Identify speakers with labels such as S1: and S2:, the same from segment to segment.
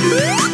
S1: Música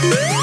S1: Thank you.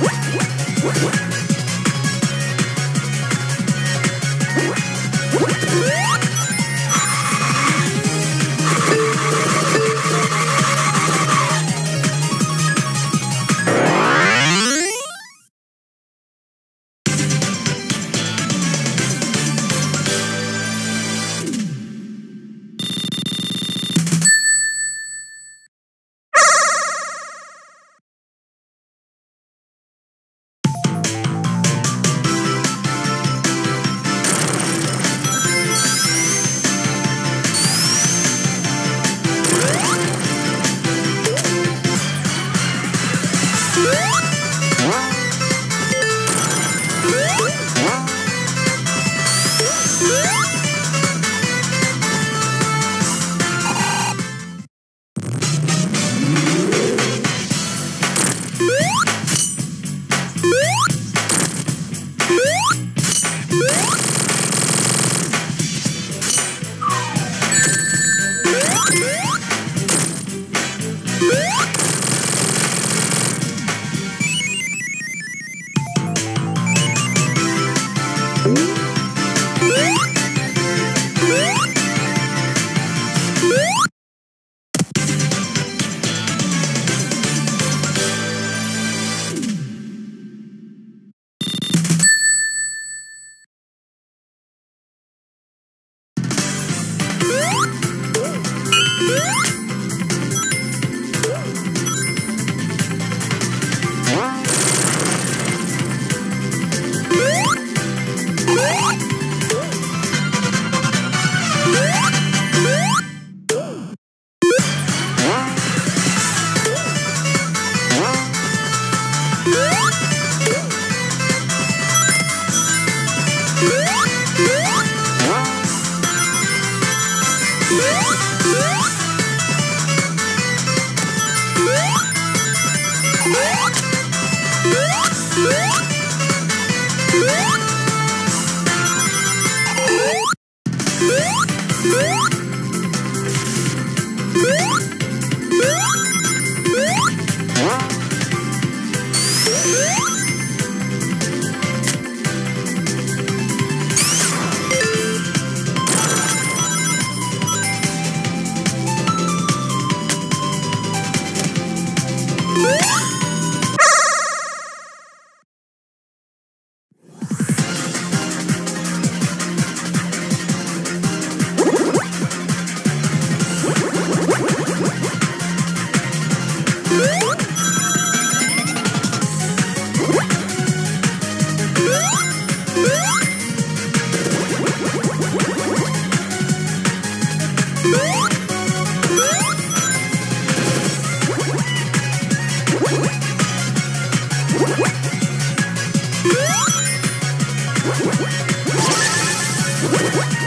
S1: What? What? What? Woo! What?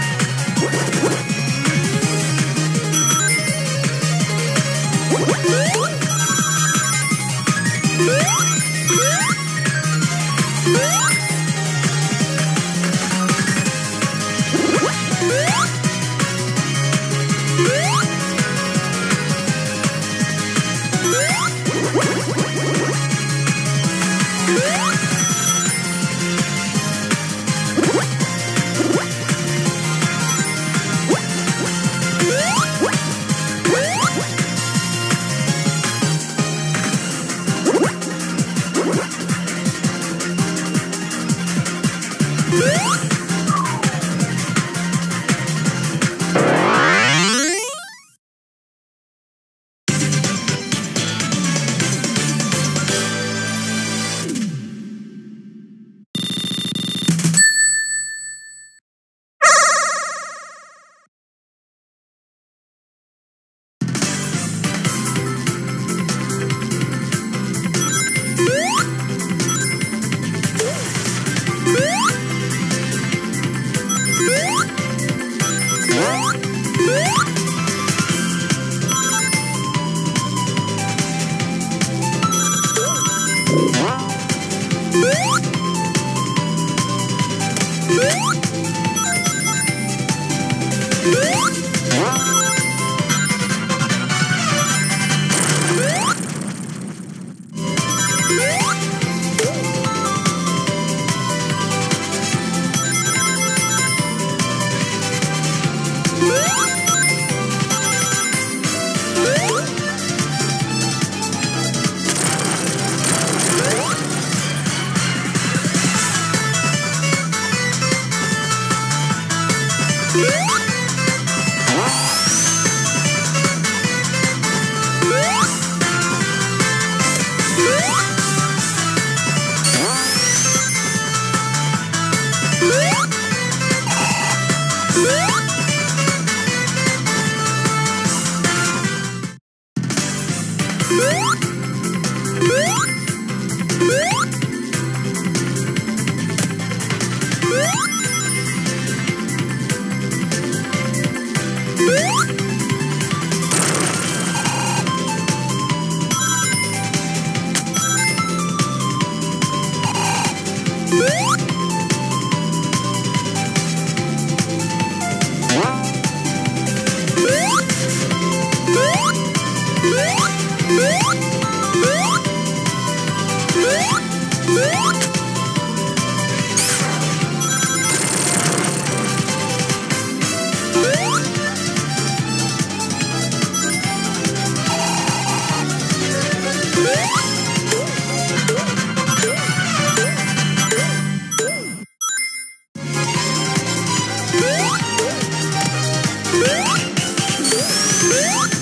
S1: Woo!